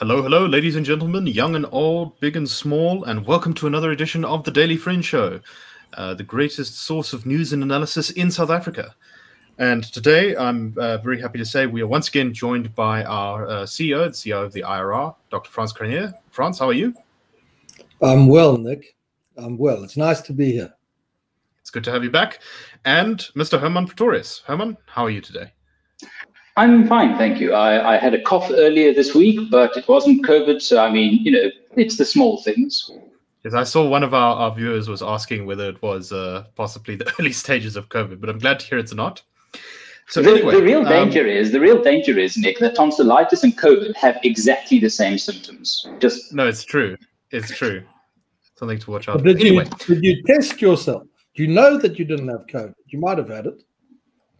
Hello, hello, ladies and gentlemen, young and old, big and small, and welcome to another edition of the Daily Friend Show, uh, the greatest source of news and analysis in South Africa. And today, I'm uh, very happy to say we are once again joined by our uh, CEO, the CEO of the IRR, Dr. Frans Cronje. Frans, how are you? I'm well, Nick. I'm well. It's nice to be here. It's good to have you back. And Mr. Hermann Pretorius. Hermann, how are you today? I'm fine, thank you. I, I, had a cough earlier this week, but it wasn't COVID. So, I mean, you know, it's the small things. Yes, I saw one of our, our viewers was asking whether it was uh, possibly the early stages of COVID, but I'm glad to hear it's not. So the, anyway, the real um, danger is the real danger is Nick that tonsillitis and COVID have exactly the same symptoms. Just no, it's true. It's true. Something to watch out. Did anyway, you, did you test yourself? Do you know that you didn't have COVID? You might have had it.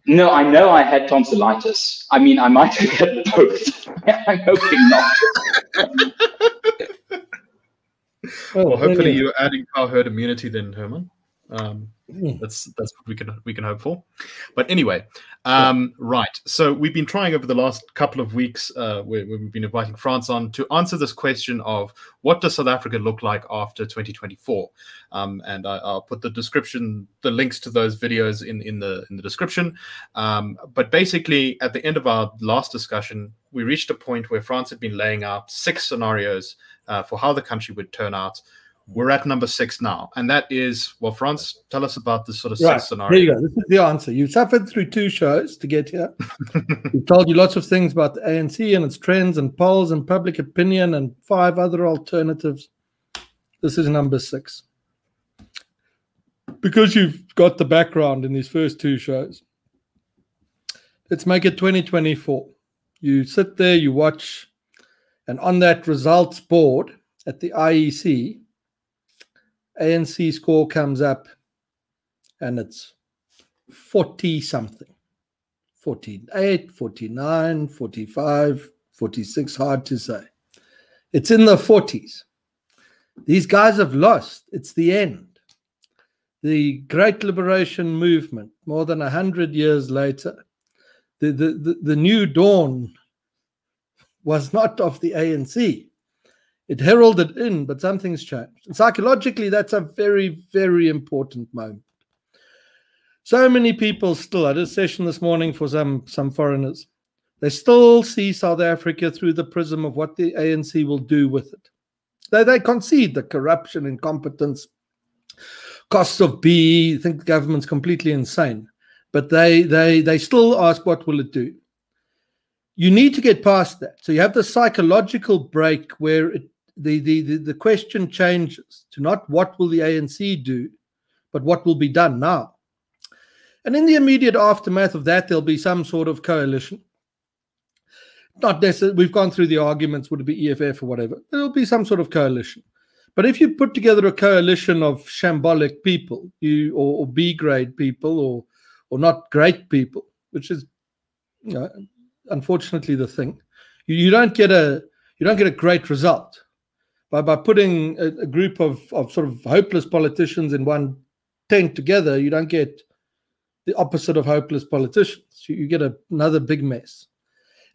No, I know I had tonsillitis. I mean, I might have had both. I'm hoping not. well, well, hopefully you're adding our herd immunity then, Hermann. Um, mm. That's that's what we can we can hope for. But anyway, um, right. So we've been trying over the last couple of weeks. Uh, where, where we've been inviting Frans on to answer this question of what does South Africa look like after 2024. Um, and I, will put the description, the links to those videos in in the in the description. Um, but basically, at the end of our last discussion, we reached a point where Frans had been laying out six scenarios uh, for how the country would turn out we're at number six now, and that is well, Frans. Tell us about this sort of right. scenario. There you go. This is the answer. You suffered through two shows to get here. We've told you lots of things about the ANC and its trends and polls and public opinion and five other alternatives. This is number six. Because you've got the background in these first two shows, let's make it 2024. You sit there, you watch, and on that results board at the IEC, ANC score comes up and it's 40 something 48, 49, 45, 46, hard to say. It's in the 40s. These guys have lost. It's the end. The Great Liberation Movement, more than 100 years later, the, the, the, the new dawn was not of the ANC. It heralded in, but something's changed. And psychologically, that's a very, very important moment. So many people still, I did a session this morning for some, some foreigners. They still see South Africa through the prism of what the ANC will do with it. They, they concede the corruption, incompetence, costs of BEE, think the government's completely insane. But they, they, they still ask, what will it do? You need to get past that. So you have the psychological break where it the, the, the, the question changes to not what will the ANC do, but what will be done now. And in the immediate aftermath of that, there'll be some sort of coalition. Not necessarily, we've gone through the arguments, would it be EFF or whatever? There'll be some sort of coalition. But if you put together a coalition of shambolic people, you or, or B grade people, or or not great people, which is, you know, unfortunately the thing, you, you don't get a you don't get a great result by, by putting a, a group of, of sort of hopeless politicians in one tent together, you don't get the opposite of hopeless politicians. You, you get a, another big mess.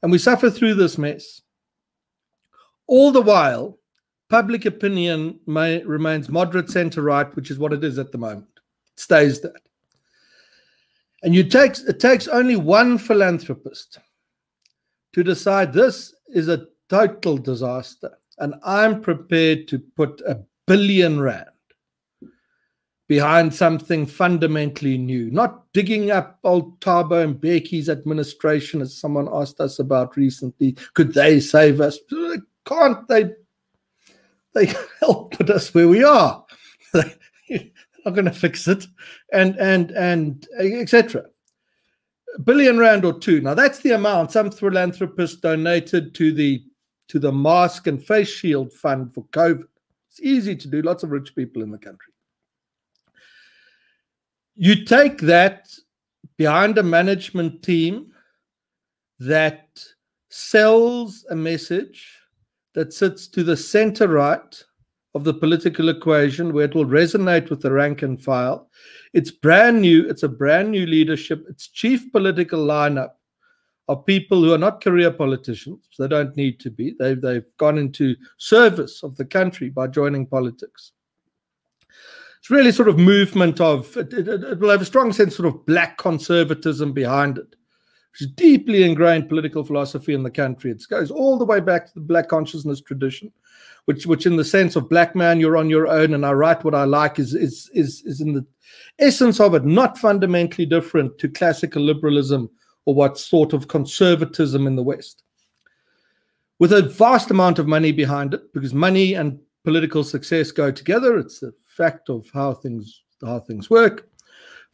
And we suffer through this mess. All the while, public opinion may, remains moderate center right, which is what it is at the moment. It stays that. And you take, it takes only one philanthropist to decide this is a total disaster and I'm prepared to put a billion rand behind something fundamentally new, not digging up old Thabo Mbeki's administration, as someone asked us about recently. Could they save us? Can't they? They help put us where we are. They're not going to fix it, and and and etc. Billion rand or two. Now that's the amount some philanthropists donated to the to the mask and face shield fund for COVID. It's easy to do, lots of rich people in the country. You take that behind a management team that sells a message that sits to the center right of the political equation where it will resonate with the rank and file. It's brand new. It's a brand new leadership. Its chief political lineup are people who are not career politicians. They don't need to be. They've, they've gone into service of the country by joining politics. It's really sort of movement of, it, it, it will have a strong sense sort of black conservatism behind it, which is deeply ingrained political philosophy in the country. It goes all the way back to the black consciousness tradition. Which, which, in the sense of black man, you're on your own, and I write what I like, is is is is in the essence of it not fundamentally different to classical liberalism or what sort of conservatism in the West. With a vast amount of money behind it, because money and political success go together. It's a fact of how things how things work.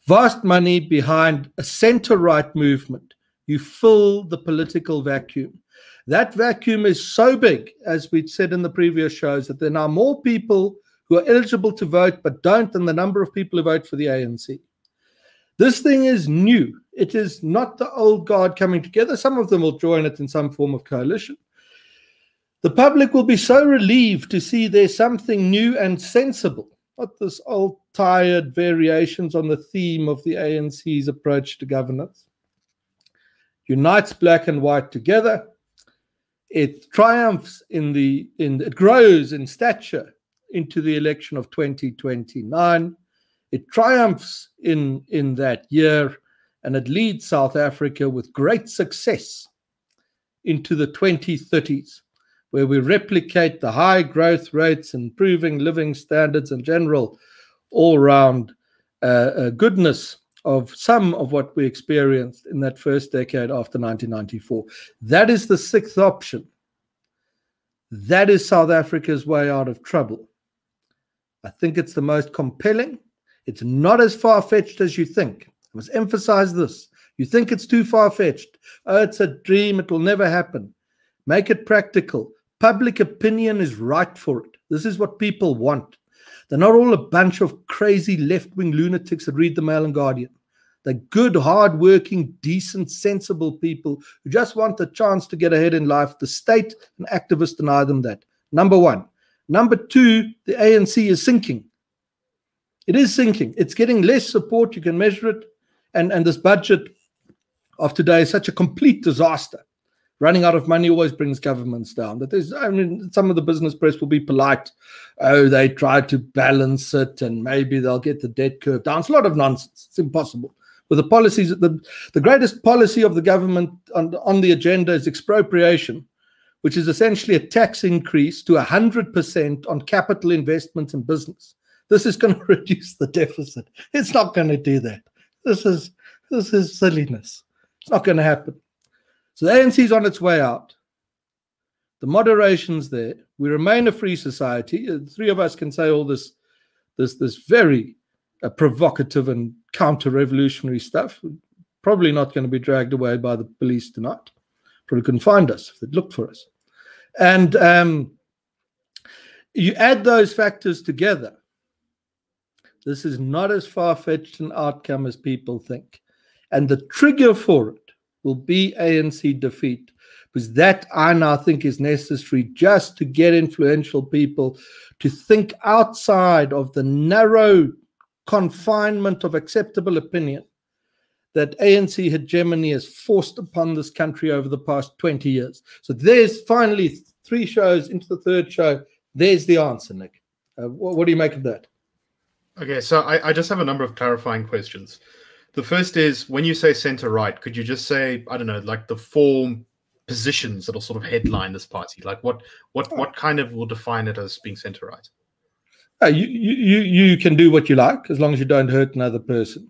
Vast money behind a center-right movement. You fill the political vacuum. That vacuum is so big, as we said in the previous shows, that there are now more people who are eligible to vote but don't than the number of people who vote for the ANC. This thing is new. It is not the old guard coming together. Some of them will join it in some form of coalition. The public will be so relieved to see there's something new and sensible, not this old tired variations on the theme of the ANC's approach to governance. Unites black and white together. It triumphs in the in it grows in stature into the election of 2029. It triumphs in, in that year and it leads South Africa with great success into the 2030s, where we replicate the high growth rates, improving living standards, and general all round uh, uh, goodness of some of what we experienced in that first decade after 1994. That is the sixth option. That is South Africa's way out of trouble. I think it's the most compelling it's not as far fetched as you think. I must emphasize this. You think it's too far fetched. Oh, it's a dream. It will never happen. Make it practical. Public opinion is right for it. This is what people want. They're not all a bunch of crazy left wing lunatics that read the Mail and Guardian. They're good, hard-working, decent, sensible people who just want the chance to get ahead in life. The state and activists deny them that. Number one. Number two, the ANC is sinking. It is sinking. It's getting less support. You can measure it. And, and this budget of today is such a complete disaster. Running out of money always brings governments down. That there's, I mean, some of the business press will be polite. Oh, they tried to balance it and maybe they'll get the debt curve down. It's a lot of nonsense. It's impossible. With the policies, the, the greatest policy of the government on, on the agenda is expropriation, which is essentially a tax increase to 100% on capital investments in business. This is going to reduce the deficit. It's not going to do that. This is this is silliness. It's not going to happen. So the ANC is on its way out. The moderation's there. We remain a free society. The three of us can say all this, this, this very uh, provocative and counter-revolutionary stuff. Probably not going to be dragged away by the police tonight. Probably couldn't find us if they'd looked for us. And um, you add those factors together, this is not as far fetched an outcome as people think. And the trigger for it will be ANC defeat, because that I now think is necessary just to get influential people to think outside of the narrow confinement of acceptable opinion that ANC hegemony has forced upon this country over the past 20 years. So there's finally three shows into the third show. There's the answer, Nick. Uh, what, what do you make of that? Okay, so I, I just have a number of clarifying questions. The first is when you say center right, could you just say I don't know, like the four positions that'll sort of headline this party? Like what what what kind of will define it as being center right? Uh, you, you you can do what you like as long as you don't hurt another person.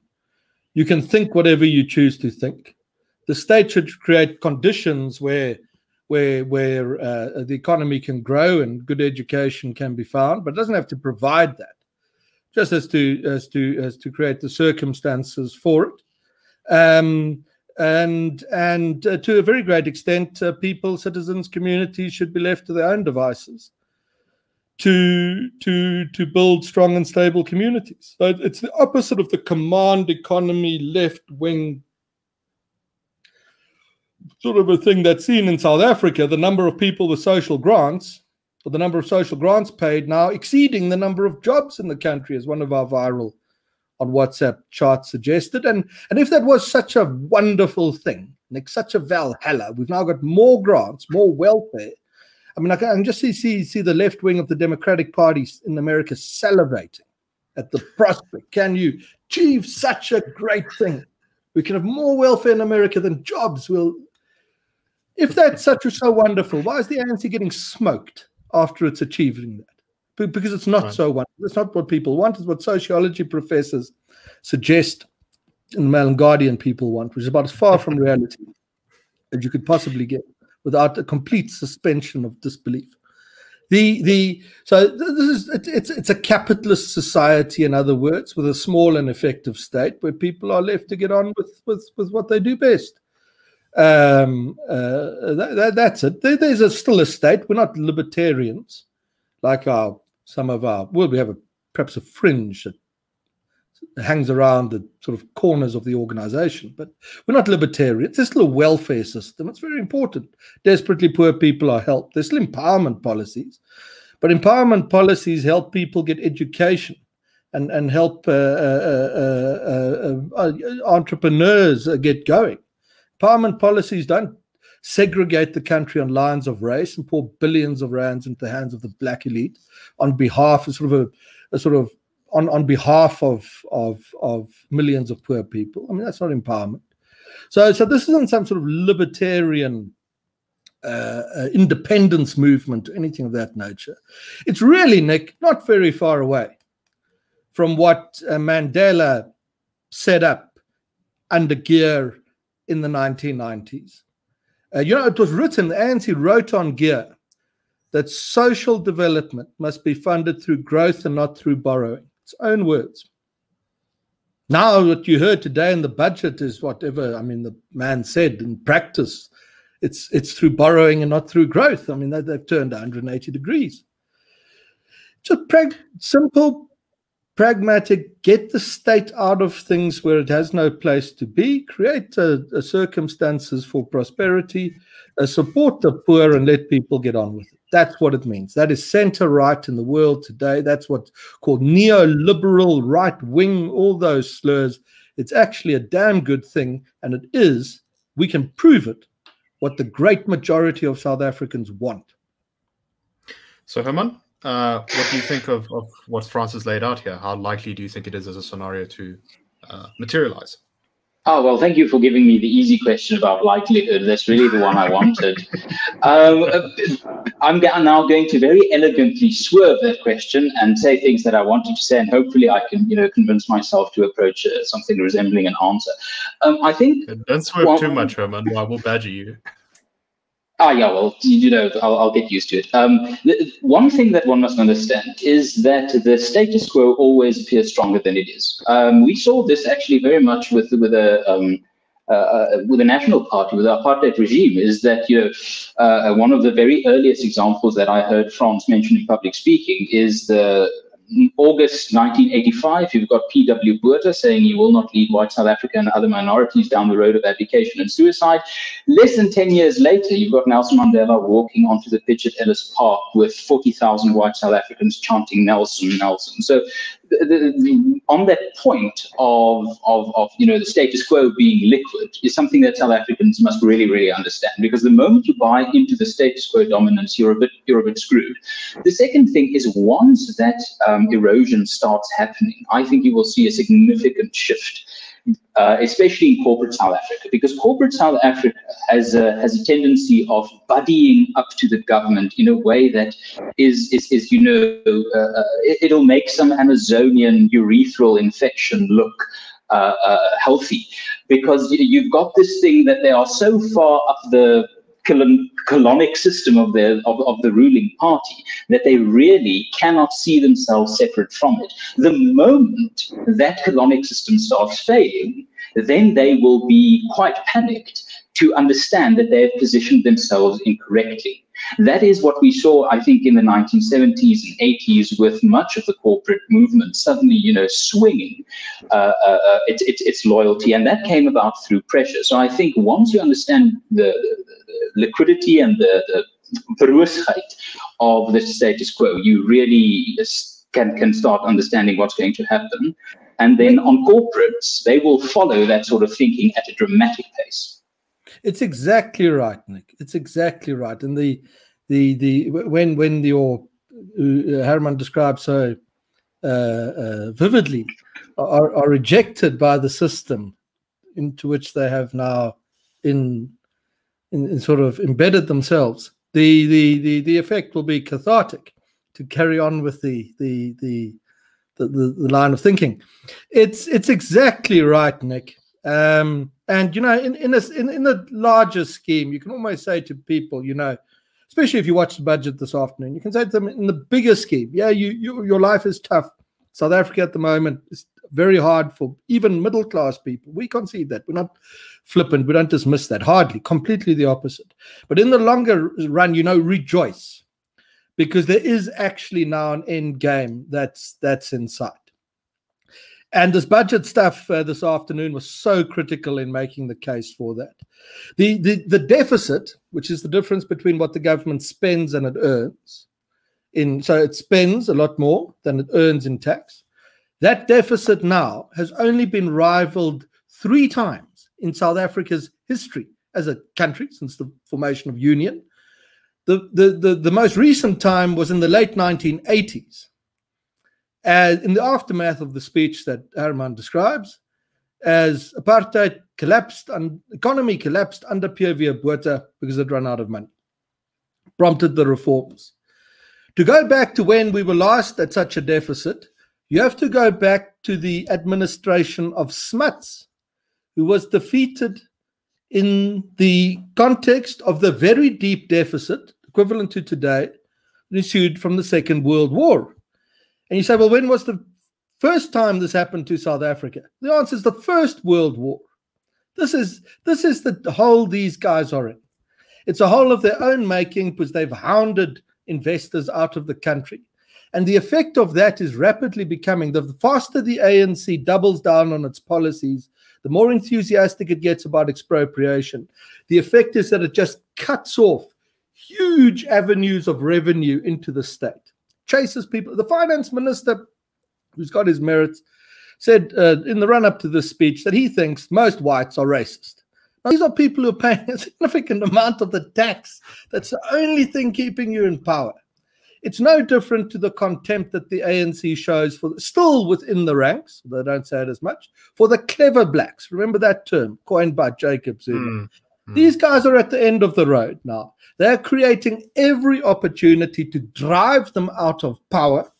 You can think whatever you choose to think. The state should create conditions where where where uh, the economy can grow and good education can be found, but it doesn't have to provide that just as to as to as to create the circumstances for it. Um, and and uh, to a very great extent, uh, people, citizens, communities should be left to their own devices to to to build strong and stable communities. So it's the opposite of the command economy, left wing sort of a thing that's seen in South Africa. The number of people with social grants or the number of social grants paid now exceeding the number of jobs in the country, as one of our viral on WhatsApp charts suggested. And, and if that was such a wonderful thing, like such a Valhalla, we've now got more grants, more welfare. I mean, I can, just see, see, see the left wing of the Democratic Party in America salivating at the prospect. Can you achieve such a great thing? We can have more welfare in America than jobs. Will, if that's such a so wonderful, why is the ANC getting smoked after it's achieving that? Because it's not right. so wonderful. It's not what people want. It's what sociology professors suggest and the Mail and Guardian people want, which is about as far from reality as you could possibly get without a complete suspension of disbelief. The the so this is it's it's a capitalist society, in other words, with a small and effective state where people are left to get on with with, with what they do best. Um, uh, that, that, that's it. There, there's a, still a state. We're not libertarians, like our some of our. Well, we have a, perhaps a fringe that hangs around the sort of corners of the organization. But we're not libertarians. There's still a welfare system. It's very important. Desperately poor people are helped. There's still empowerment policies. But empowerment policies help people get education and, and help uh, uh, uh, uh entrepreneurs get going. Empowerment policies don't segregate the country on lines of race and pour billions of rands into the hands of the black elite on behalf of sort of a, a sort of on, on behalf of, of, of millions of poor people. I mean, that's not empowerment. So, so this isn't some sort of libertarian uh, uh, independence movement anything of that nature. It's really, Nick, not very far away from what uh, Mandela set up under GEAR in the 1990s. Uh, you know, it was written, the ANC wrote on GEAR that social development must be funded through growth and not through borrowing. Its own words. Now, what you heard today in the budget is whatever, I mean, the man said in practice, it's, it's through borrowing and not through growth. I mean, they, have turned 180 degrees. Just simple, pragmatic, get the state out of things where it has no place to be, create a, a circumstances for prosperity, uh, support the poor, and let people get on with it. That's what it means. That is center right in the world today. That's what's called neoliberal right wing, all those slurs. It's actually a damn good thing. And it is, we can prove it, what the great majority of South Africans want. So, Herman, uh, what do you think of, of what Francis laid out here? How likely do you think it is as a scenario to uh, materialize? Oh, well, thank you for giving me the easy question about likelihood. That's really the one I wanted. um, I'm now going to very elegantly swerve that question and say things that I wanted to say, and hopefully I can, you know, convince myself to approach uh, something resembling an answer. Um, I think... Don't swerve well, too much, Hermann, I will badger you. Ah, yeah, well, you know, I'll, I'll get used to it. Um, the, one thing that one must understand is that the status quo always appears stronger than it is. Um, we saw this actually very much with with a um, uh, with a national party, with the apartheid regime, is that you know uh, one of the very earliest examples that I heard Frans mention in public speaking is the August 1985, you've got P.W. Botha saying he will not lead white South Africa and other minorities down the road of abdication and suicide. Less than 10 years later, you've got Nelson Mandela walking onto the pitch at Ellis Park with 40,000 white South Africans chanting Nelson, Nelson. So on that point of, of, of, you know, the status quo being liquid is something that South Africans must really, really understand. Because the moment you buy into the status quo dominance, you're a bit, you're a bit screwed. The second thing is once that um, erosion starts happening, I think you will see a significant shift uh, especially in corporate South Africa, because corporate South Africa has a, has a tendency of buddying up to the government in a way that is, is, is you know, uh, uh it, will make some Amazonian urethral infection look uh, uh, healthy, because you've got this thing that they are so far up the colonic system of the of, of the ruling party that they really cannot see themselves separate from it. The moment that colonic system starts failing, then they will be quite panicked to understand that they have positioned themselves incorrectly. That is what we saw, I think, in the 1970s and 80s with much of the corporate movement suddenly, you know, swinging uh, uh, uh its, its, its loyalty. And that came about through pressure. So I think once you understand the liquidity and the, the of the status quo. You really can can start understanding what's going to happen. And then on corporates, they will follow that sort of thinking at a dramatic pace. It's exactly right, Nick. It's exactly right. And the the the when when your uh, Hermann describes so uh, uh, vividly are, are rejected by the system into which they have now in, in, in sort of embedded themselves, the, the the the effect will be cathartic to carry on with the the the the, the, the line of thinking. It's it's exactly right, Nick. Um, and you know, in in a in, in the larger scheme, you can almost say to people, you know, especially if you watch the budget this afternoon, you can say to them in the bigger scheme, yeah, you, you your life is tough. South Africa at the moment is very hard for even middle class people. We concede that. We're not flippant. We don't dismiss that. Hardly. Completely the opposite. But in the longer run, you know, rejoice because there is actually now an end game that's that's in sight. And this budget stuff uh, this afternoon was so critical in making the case for that. The, the the deficit, which is the difference between what the government spends and it earns, in so it spends a lot more than it earns in tax. That deficit now has only been rivaled three times in South Africa's history as a country since the formation of union. The, the, the, the most recent time was in the late 1980s as in the aftermath of the speech that Hermann describes, as apartheid collapsed and economy collapsed under P.W. Botha because it ran out of money, prompted the reforms. To go back to when we were last at such a deficit, you have to go back to the administration of Smuts, who was defeated in the context of the very deep deficit, equivalent to today, ensued from the Second World War. And you say, well, when was the first time this happened to South Africa? The answer is the First World War. This is this is the hole these guys are in. It's a hole of their own making because they've hounded investors out of the country. And the effect of that is rapidly becoming the faster the ANC doubles down on its policies, the more enthusiastic it gets about expropriation. The effect is that it just cuts off huge avenues of revenue into the state chases people. The finance minister, who's got his merits, said uh, in the run up to this speech that he thinks most whites are racist. Now, these are people who are paying a significant amount of the tax. That's the only thing keeping you in power. It's no different to the contempt that the ANC shows for still within the ranks, they don't say it as much, for the clever blacks. Remember that term coined by Jacob Zuma. Mm. Mm. These guys are at the end of the road now. They're creating every opportunity to drive them out of power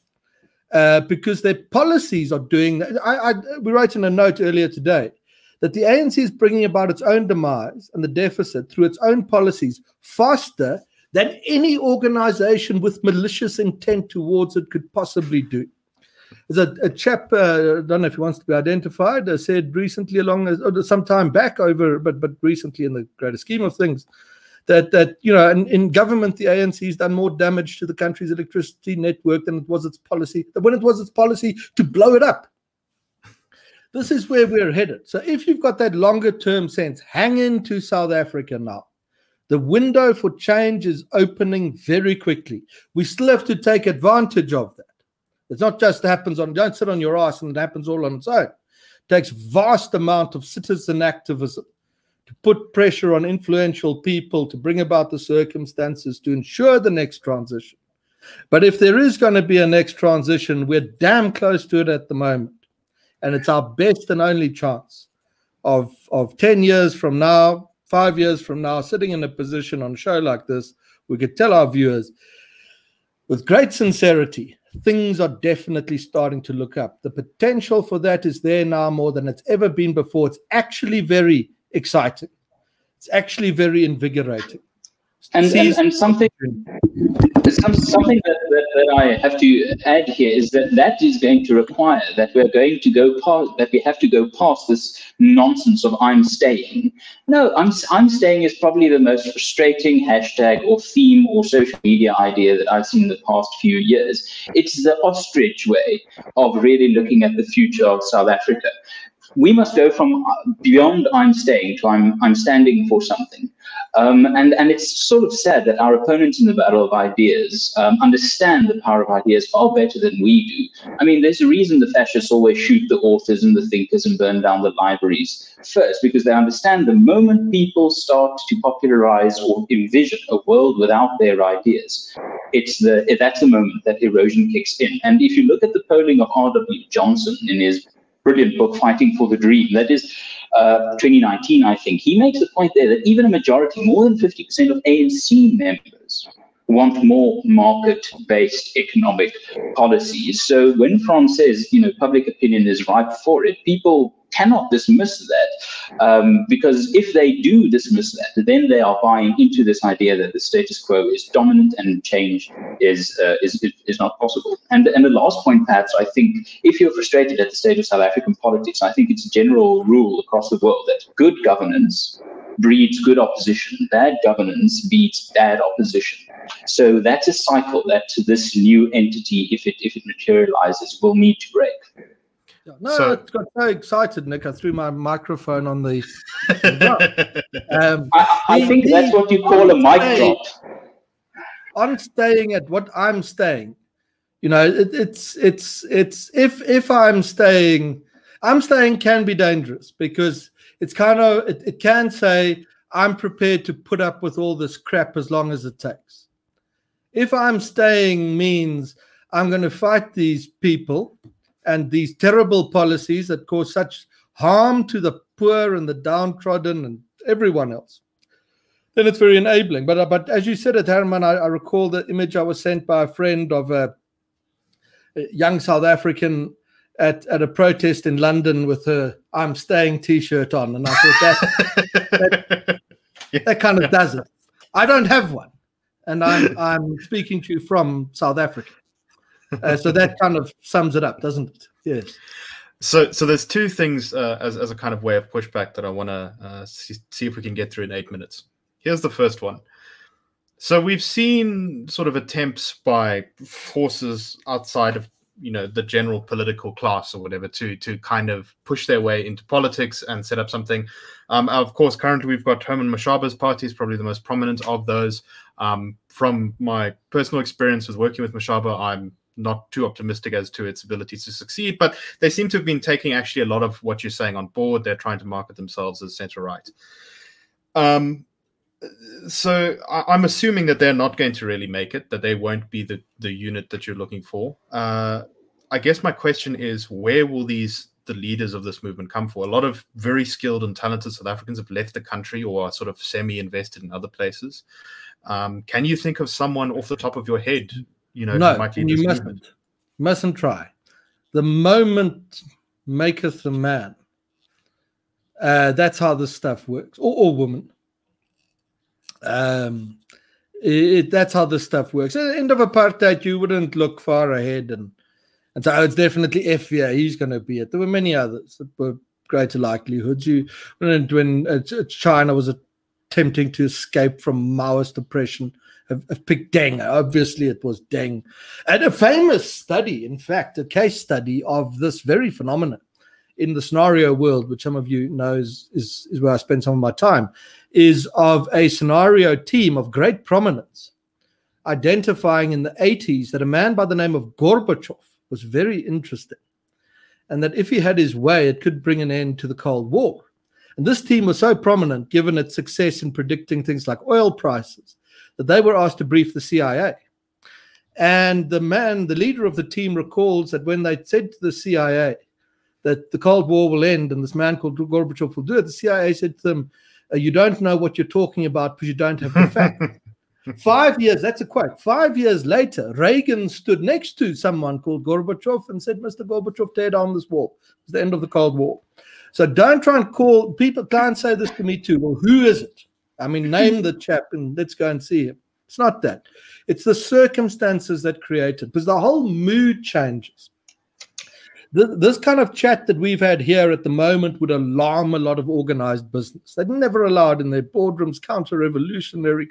uh, because their policies are doing that. I, I, we wrote in a note earlier today that the ANC is bringing about its own demise and the deficit through its own policies faster than any organization with malicious intent towards it could possibly do. There's a, a chap, uh, I don't know if he wants to be identified, uh, said recently, along uh, some time back, over but but recently in the greater scheme of things, that that you know, in, in government, the ANC has done more damage to the country's electricity network than it was its policy. When it was its policy to blow it up. This is where we're headed. So if you've got that longer term sense, hang into South Africa now. The window for change is opening very quickly. We still have to take advantage of that. It's not just happens on, don't sit on your ass and it happens all on its own. It takes vast amount of citizen activism to put pressure on influential people to bring about the circumstances to ensure the next transition. But if there is going to be a next transition, we're damn close to it at the moment. And it's our best and only chance of, of 10 years from now, five years from now, sitting in a position on a show like this, we could tell our viewers with great sincerity things are definitely starting to look up. The potential for that is there now more than it's ever been before. It's actually very exciting. It's actually very invigorating. And, and, and, something some, something that, that, that, I have to add here is that that is going to require that we're going to go past that we have to go past this nonsense of I'm staying. No, I'm I'm staying is probably the most frustrating hashtag or theme or social media idea that I've seen in the past few years. It's the ostrich way of really looking at the future of South Africa we must go from beyond I'm staying to I'm I'm standing for something. Um, and, and it's sort of sad that our opponents in the battle of ideas um, understand the power of ideas far better than we do. I mean, there's a reason the fascists always shoot the authors and the thinkers and burn down the libraries first, because they understand the moment people start to popularize or envision a world without their ideas, it's the that's the moment that erosion kicks in. And if you look at the polling of R.W. Johnson in his brilliant book, Fighting for the Dream, that is uh, 2019, I think, he makes the point there that even a majority, more than 50% of ANC members, want more market-based economic policies. So when Frans says, you know, public opinion is ripe for it, people cannot dismiss that um, because if they do dismiss that, then they are buying into this idea that the status quo is dominant and change is uh, is, is not possible. And and the last point, perhaps, I think if you're frustrated at the state of South African politics, I think it's a general rule across the world that good governance breeds good opposition. Bad governance beats bad opposition. So that's a cycle that this new entity, if it if it materializes, will need to break. Yeah, no, so, I got so excited, Nick. I threw my microphone on the. um, I, I the, think that's what you call a mic drop. I'm staying at what I'm staying. You know, it, it's it's it's if if I'm staying, I'm staying can be dangerous because it's kind of it, it can say I'm prepared to put up with all this crap as long as it takes. If I'm staying means I'm going to fight these people and these terrible policies that cause such harm to the poor and the downtrodden and everyone else, then it's very enabling. But uh, but as you said it, Hermann, I, I recall the image I was sent by a friend of a, a, young South African at, at a protest in London with her "I'm staying" T-shirt on, and I thought that that, yeah. that kind of does it. I don't have one, and I'm I'm speaking to you from South Africa. Uh, so that kind of sums it up, doesn't it? Yes. So, so there's two things uh, as, as a kind of way of pushback that I want to uh, see, see if we can get through in eight minutes. Here's the first one. So we've seen sort of attempts by forces outside of you know the general political class or whatever to to kind of push their way into politics and set up something. Um, of course, currently we've got Herman Mashaba's party is probably the most prominent of those. Um, from my personal experience with working with Mashaba, I'm not too optimistic as to its ability to succeed, but they seem to have been taking actually a lot of what you're saying on board. They're trying to market themselves as center right. Um, so I, am assuming that they're not going to really make it, that they won't be the, the unit that you're looking for. Uh, I guess my question is where will these the leaders of this movement come for? A lot of very skilled and talented South Africans have left the country or are sort of semi-invested in other places. Um, can you think of someone off the top of your head you know, no, you mustn't. Movement. Mustn't try. The moment maketh the man. Uh, that's how this stuff works, or, or woman. Um, it, that's how this stuff works. At the end of apartheid, you wouldn't look far ahead and and so oh, it's definitely F. Yeah, he's going to be it. There were many others that were greater likelihoods. You when, when uh, China was attempting to escape from Maoist oppression, have, have picked Deng. Obviously, it was Deng. And a famous study, in fact, a case study of this very phenomenon in the scenario world, which some of you know is, is, is where I spend some of my time, is of a scenario team of great prominence identifying in the 80s that a man by the name of Gorbachev was very interesting. And that if he had his way, it could bring an end to the Cold War. And this team was so prominent given its success in predicting things like oil prices that they were asked to brief the CIA. And the man, the leader of the team, recalls that when they said to the CIA that the Cold War will end and this man called Gorbachev will do it, the CIA said to them, uh, You don't know what you're talking about because you don't have the facts. Five years, that's a quote. Five years later, Reagan stood next to someone called Gorbachev and said, Mr. Gorbachev, tear down this wall. It's the end of the Cold War. So don't try and call people, can't say this to me too. Well, who is it? I mean, name the chap and let's go and see him. It's not that. It's the circumstances that create it because the whole mood changes. This kind of chat that we've had here at the moment would alarm a lot of organized business. They'd never allowed in their boardrooms counter-revolutionary,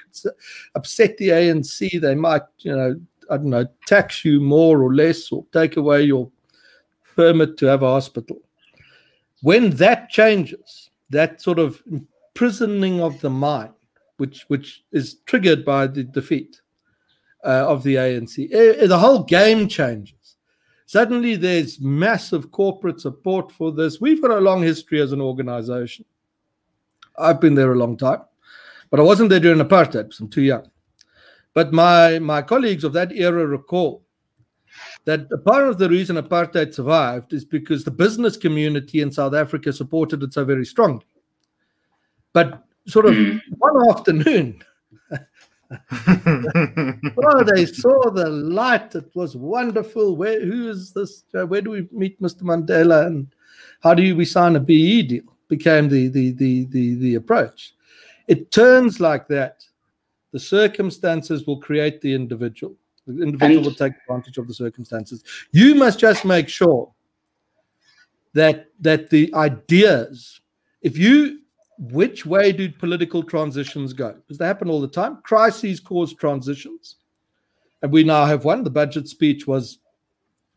upset the ANC. They might, you know, I don't know, tax you more or less or take away your permit to have a hospital. When that changes, that sort of imprisoning of the mind, which which is triggered by the defeat uh, of the ANC, eh, the whole game changes. Suddenly, there's massive corporate support for this. We've got a long history as an organization. I've been there a long time, but I wasn't there during apartheid because I'm too young. But my, my colleagues of that era recall that part of the reason apartheid survived is because the business community in South Africa supported it so very strongly. But sort of hmm. one afternoon, oh, they saw the light. It was wonderful. Where who is this? Uh, where do we meet Mr. Mandela? And how do we sign a BEE deal? Became the the the the, the approach. It turns like that. The circumstances will create the individual. The individual will take advantage of the circumstances. You must just make sure that that the ideas, if you which way do political transitions go? Because they happen all the time. Crises cause transitions. And we now have one. The budget speech was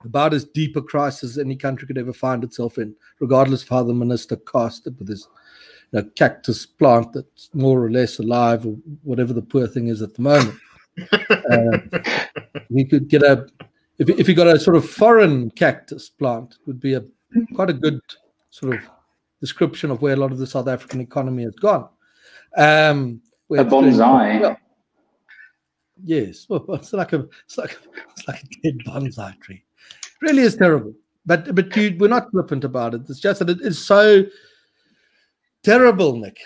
about as deep a crisis any country could ever find itself in, regardless of how the minister cast it with his you know, cactus plant that's more or less alive, or whatever the poor thing is at the moment. uh, we could get a, if, if you got a sort of foreign cactus plant, it would be a quite a good sort of description of where a lot of the South African economy has gone. Um, a bonsai. Well, yes, well, it's like a it's like it's like a dead bonsai tree. It really is terrible. But but you, we're not flippant about it. It's just that it is so terrible, Nick.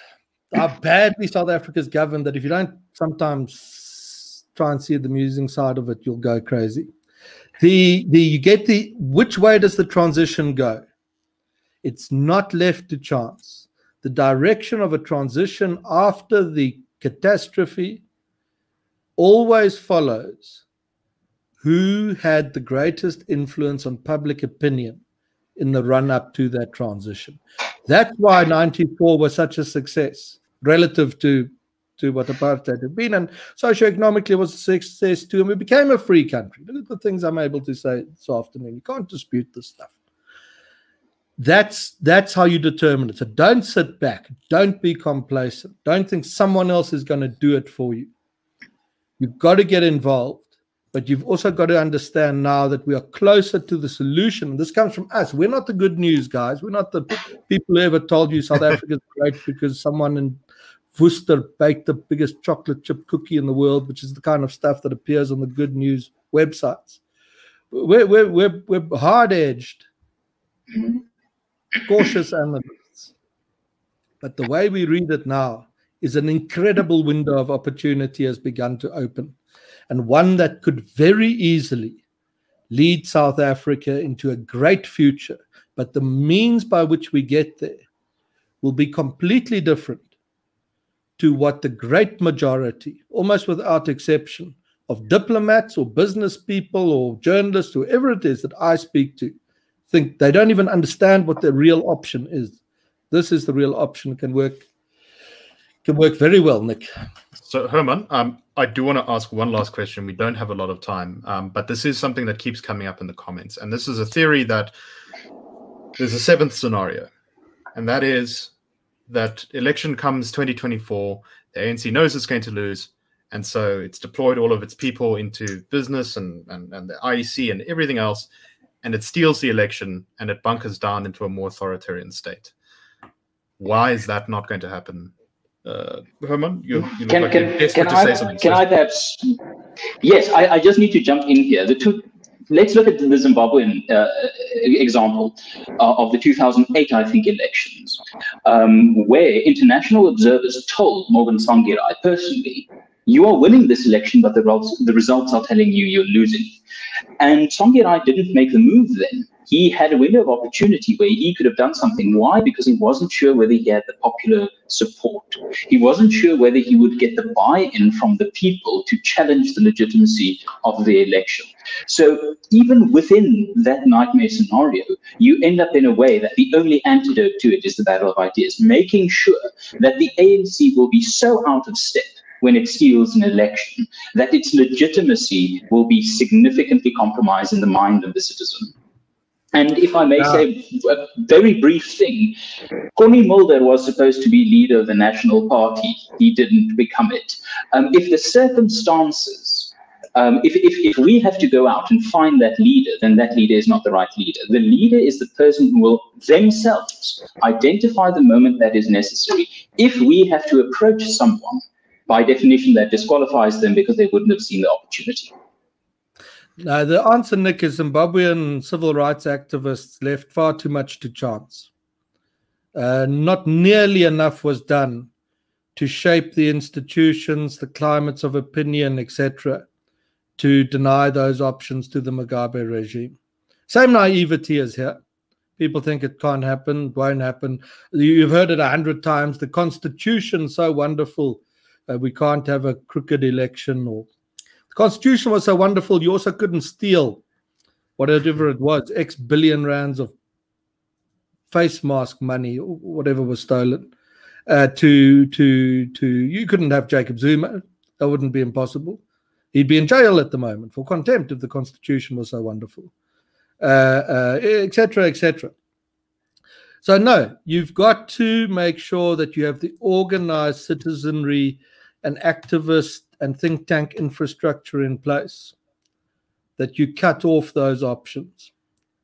How badly South Africa is governed that if you don't sometimes try and see the amusing side of it, you'll go crazy. The the you get the which way does the transition go? It's not left to chance. The direction of a transition after the catastrophe always follows who had the greatest influence on public opinion in the run up to that transition. That's why 94 was such a success relative to, to what apartheid had been. And socioeconomically, was a success too. And we became a free country. Look at the things I'm able to say this afternoon. You can't dispute this stuff. That's that's how you determine it. So don't sit back. Don't be complacent. Don't think someone else is going to do it for you. You've got to get involved, but you've also got to understand now that we are closer to the solution. This comes from us. We're not the good news guys. We're not the people who ever told you South Africa is great because someone in Worcester baked the biggest chocolate chip cookie in the world, which is the kind of stuff that appears on the good news websites. We're, we're, we're, we're hard edged. Mm-hmm cautious analysts. But the way we read it now is an incredible window of opportunity has begun to open, and one that could very easily lead South Africa into a great future. But the means by which we get there will be completely different to what the great majority, almost without exception, of diplomats or business people or journalists, whoever it is that I speak to, think they don't even understand what the real option is. This is the real option. Can work can work very well, Nick. So Hermann, um, I do want to ask one last question. We don't have a lot of time, um, but this is something that keeps coming up in the comments, and this is a theory that there's a seventh scenario, and that is that election comes 2024, the ANC knows it's going to lose, and so it's deployed all of its people into business and, and, and the IEC and everything else, and it steals the election and it bunkers down into a more authoritarian state. Why is that not going to happen? Uh, Hermann, you, you can, like can, can I, Can I perhaps? Yes, I, I, just need to jump in here. The two. Let's look at the Zimbabwean uh, example uh, of the 2008, I think, elections, um, where international observers told Morgan Tsvangirai personally, "You are winning this election, but the results, the results are telling you you're losing." And Tsvangirai didn't make the move then. He had a window of opportunity where he could have done something. Why? Because he wasn't sure whether he had the popular support. He wasn't sure whether he would get the buy-in from the people to challenge the legitimacy of the election. So even within that nightmare scenario, you end up in a way that the only antidote to it is the battle of ideas, making sure that the ANC will be so out of step when it steals an election, that its legitimacy will be significantly compromised in the mind of the citizen. And if I may yeah. say a very brief thing, Connie Mulder was supposed to be leader of the National Party. He didn't become it. Um, if the circumstances, um, if, if, if we have to go out and find that leader, then that leader is not the right leader. The leader is the person who will themselves identify the moment that is necessary. If we have to approach someone, by definition, that disqualifies them because they wouldn't have seen the opportunity. No, the answer, Nick, is Zimbabwean civil rights activists left far too much to chance. Uh, not nearly enough was done to shape the institutions, the climates of opinion, etc., to deny those options to the Mugabe regime. Same naivety as here. People think it can't happen, won't happen. You've heard it a hundred times. The constitution so wonderful. Uh, we can't have a crooked election or the constitution was so wonderful, you also couldn't steal whatever it was, X billion rands of face mask money, or whatever was stolen. Uh, to to to you couldn't have Jacob Zuma. That wouldn't be impossible. He'd be in jail at the moment for contempt if the constitution was so wonderful, etc. Uh, etc. Uh, et so no, you've got to make sure that you have the organized citizenry and activist and think tank infrastructure in place, that you cut off those options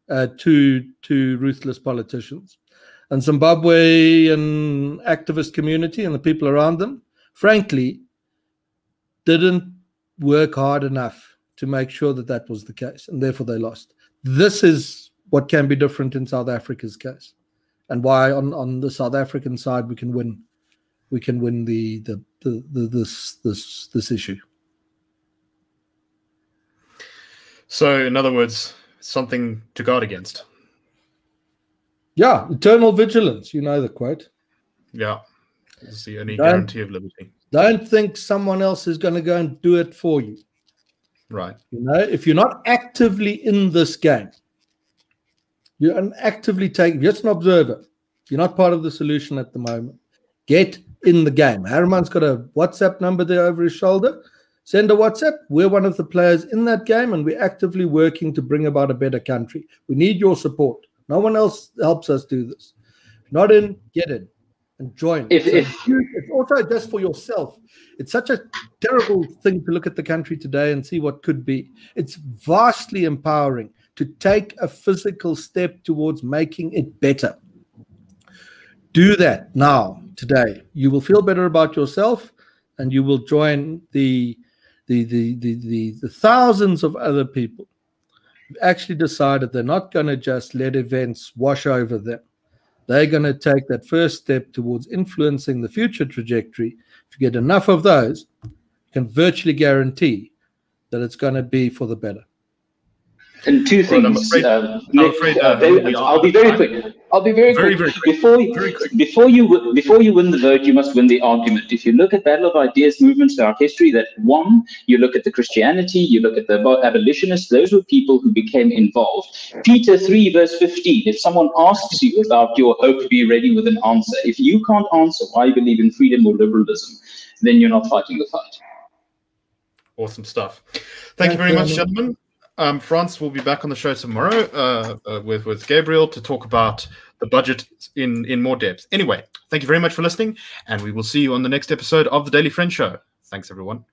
uh, to to ruthless politicians. And Zimbabwean activist community and the people around them, frankly, didn't work hard enough to make sure that that was the case, and therefore they lost. This is what can be different in South Africa's case, and why on, on the South African side we can win we can win the the, the, the this this this issue. So, in other words, something to guard against. Yeah, eternal vigilance. You know the quote. Yeah, is the only don't, guarantee of liberty. Don't think someone else is going to go and do it for you. Right. You know, if you're not actively in this game, you're actively taking. You're just an observer. You're not part of the solution at the moment. Get in the game. Hermann's got a WhatsApp number there over his shoulder. Send a WhatsApp. We're one of the players in that game, and we're actively working to bring about a better country. We need your support. No one else helps us do this. Not in, get in and join. If, so if it's also just for yourself. It's such a terrible thing to look at the country today and see what could be. It's vastly empowering to take a physical step towards making it better. Do that now today. You will feel better about yourself, and you will join the the the the, the, the thousands of other people who actually decided they're not going to just let events wash over them. They're going to take that first step towards influencing the future trajectory. If you get enough of those, you can virtually guarantee that it's going to be for the better. And two things. Well, afraid, uh, afraid, uh, very, I'll be very quick. I'll be very, very quick. Very quick. Before you, very quick. before you before you win the vote, you must win the argument. If you look at battle of ideas movements throughout history, that one, you look at the Christianity, you look at the abolitionists. Those were people who became involved. Peter three verse fifteen. If someone asks you about your hope, be ready with an answer. If you can't answer why you believe in freedom or liberalism, then you're not fighting the fight. Awesome stuff. Thank you very much, gentlemen. Um, Frans will be back on the show tomorrow uh, uh, with with Gabriel to talk about the budget in in more depth. Anyway, thank you very much for listening, and we will see you on the next episode of the Daily Friend Show. Thanks, everyone.